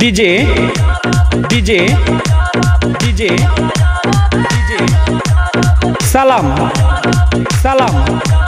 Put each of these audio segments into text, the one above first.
DJ, DJ, DJ, DJ. Salam, salam.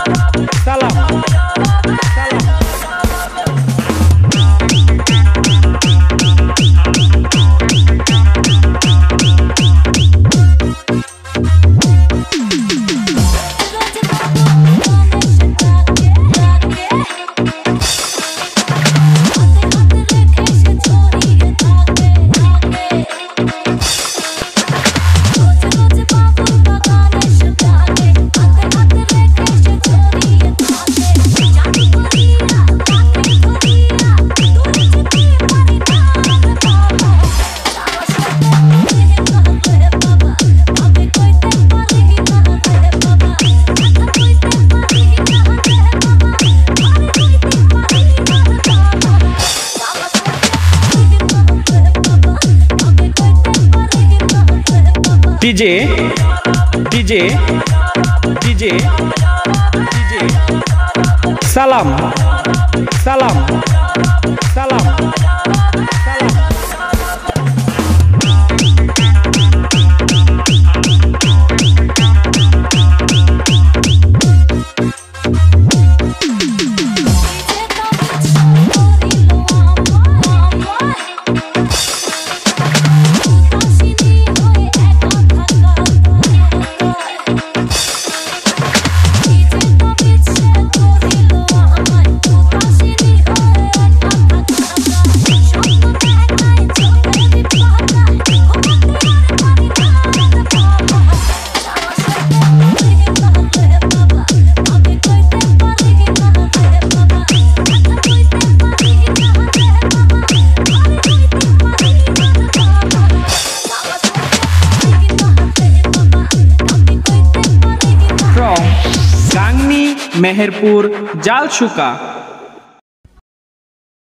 DJ, DJ, DJ, DJ. Salam, salam, salam. Mehrpur जालशुका